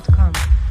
gmail.com.